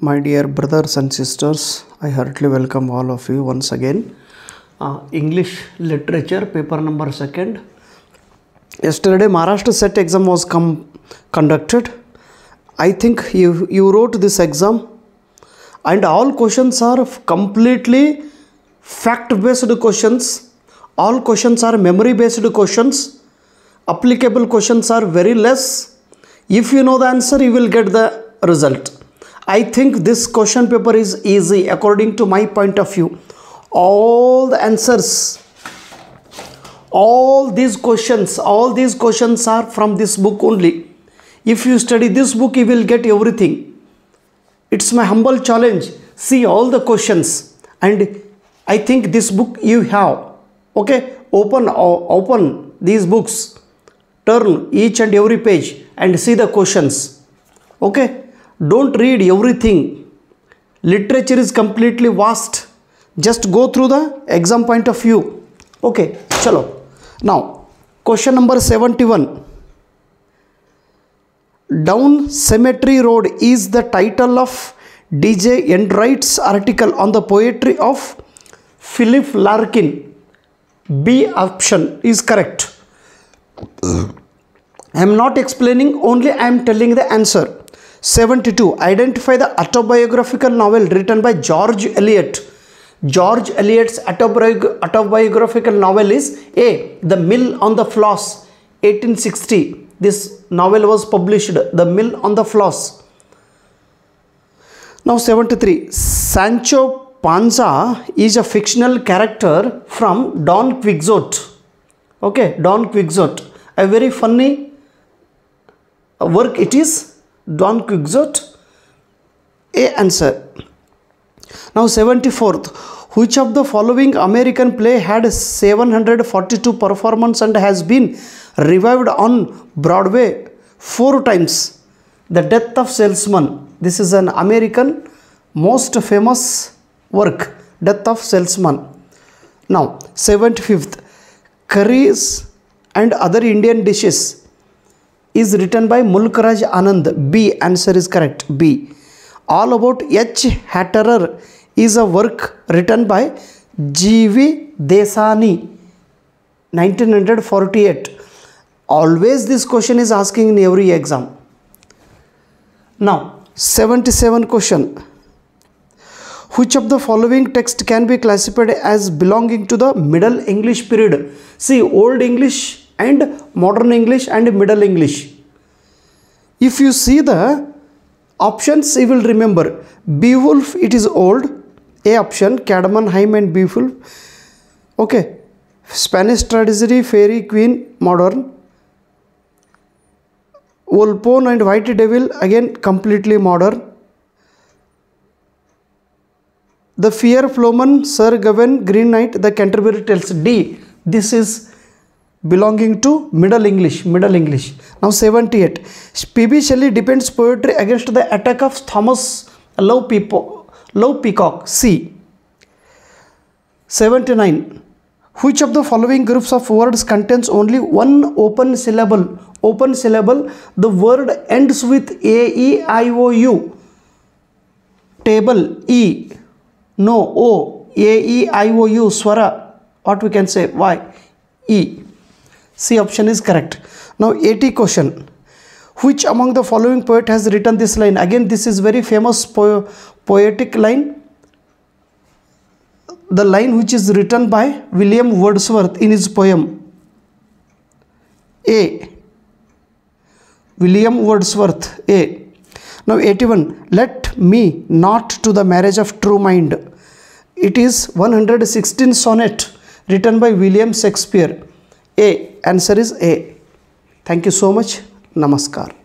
My dear brothers and sisters, I heartily welcome all of you once again. Uh, English literature, paper number second. Yesterday, Maharashtra set exam was conducted. I think you, you wrote this exam, and all questions are completely fact based questions. All questions are memory based questions. Applicable questions are very less. If you know the answer, you will get the result. I think this question paper is easy according to my point of view. All the answers, all these questions, all these questions are from this book only. If you study this book, you will get everything. It's my humble challenge. See all the questions, and I think this book you have. Okay, open open these books, turn each and every page, and see the questions. Okay don't read everything. Literature is completely vast. Just go through the exam point of view. Okay chalo now question number 71 down cemetery road is the title of dj enright's article on the poetry of philip larkin. B option is correct. I am not explaining only i am telling the answer 72. Identify the autobiographical novel written by George Eliot. George Eliot's autobiog- autobiographical novel is A. The Mill on the Floss, 1860. This novel was published, The Mill on the Floss. Now 73. Sancho Panza is a fictional character from Don Quixote. Okay, Don Quixote. A very funny work it is Don Quixote? A answer. Now 74th. Which of the following American play had 742 performance and has been revived on Broadway four times? The Death of Salesman. This is an American most famous work. Death of Salesman. Now 75th. Curries and other Indian dishes is written by Mulkraj Anand. B answer is correct. B. All about H. Hatterr is a work written by G.V. Desani. 1948. Always this question is asking in every exam. Now 77 question. Which of the following text can be classified as belonging to the Middle English period? See, Old English and modern english and middle english if you see the options you will remember beowulf it is old a option Caedmon hymn and beowulf okay spanish tragedy Faerie Queene modern Volpone and White Devil again completely modern. The Piers Plowman, Sir Gawain, Green Knight, The Canterbury Tales. D. This is belonging to middle english middle english. Now 78 pb shelley depends poetry against the attack of thomas low, peacock. C. 79 which of the following groups of words contains only one open syllable? Open syllable the word ends with a e i o u. Table e. No o a e i o u swara. What we can say? Why e C option is correct. Now 80 question. Which among the following poet has written this line? Again this is very famous po poetic line. The line which is written by William Wordsworth in his poem. A. William Wordsworth. A. Now 81. Let me not to the marriage of true mind. It is 116 sonnet written by William Shakespeare. A. Answer is A. Thank you so much. Namaskar.